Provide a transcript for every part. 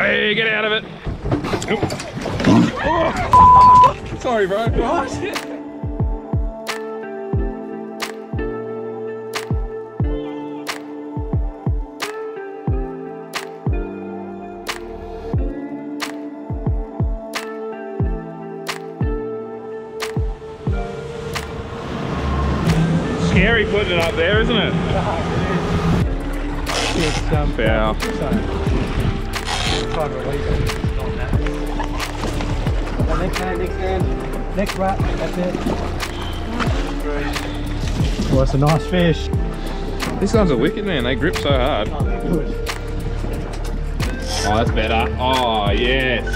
Hey, get out of it. Sorry, bro. Scary putting it up there, isn't it? It's um, Foul. So, try to release it. Wrap, that's it. Well, a nice fish. These guys are wicked, man. They grip so hard. Oh, that's better. Oh, yes.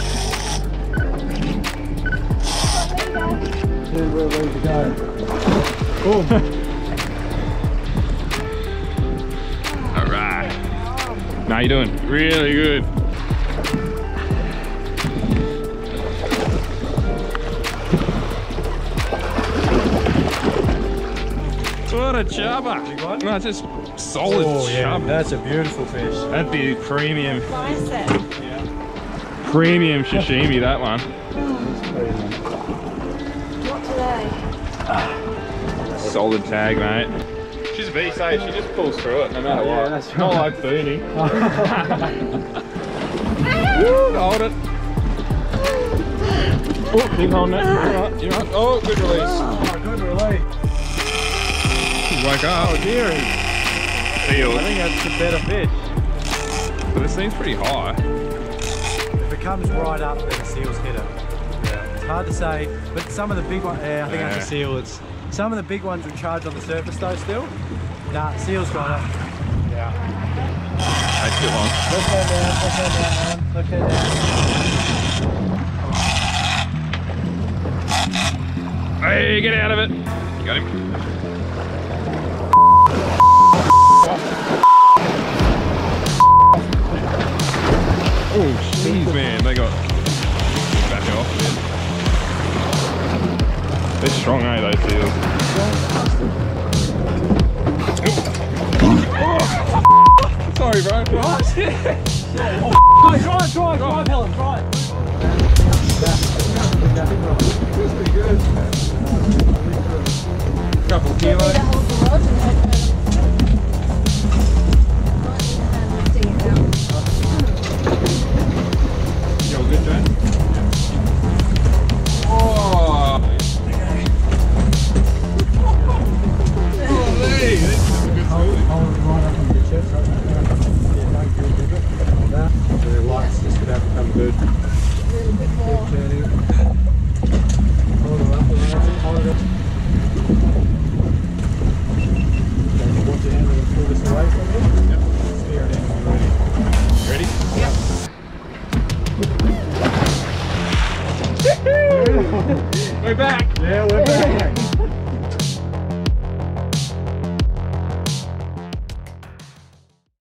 All right. Now you're doing really good. What a chubber. Big one? No, it's just solid Oh, yeah. chub. That's a beautiful fish. That'd be premium, Nice set. premium sashimi, that one. Not today. Solid tag, mate. She's a beast, eh? She just pulls through it no matter Yeah, what. that's Not like Booney. Woo, hold it. Oh, keep holding it. You're right, you're right. Oh, good release. Oh, good release. Wake up. Oh, dearie. I think that's a better fish. But it seems pretty high. If it comes right up, then the seals hit it. Yeah. It's hard to say, but some of the big ones, yeah, I think that's Yeah. a seal. It's some of the big ones will charge on the surface though. Still, nah, seals got it. Yeah. One. Look her down. Her down, man. Her down. Hey, get out of it. You got him. Oh, jeez, man. They got back off. They're strong, eh, those seals? Sorry, bro. Try, try, try, try, Helen, try. Couple Need kilos. to hold the rod and open it. Lifting it out. You all good, Jane? Oh. Holy, this is a good Hold feeling. hold it right up on your chest. so Yeah, don't feel bigger. Like that. The light's just about to come good. A little bit more. Turning. Hold it up, that's it, hold it up. Okay, you want your hand to pull Yep. Ready. Ready? We're back. Yeah, we're back.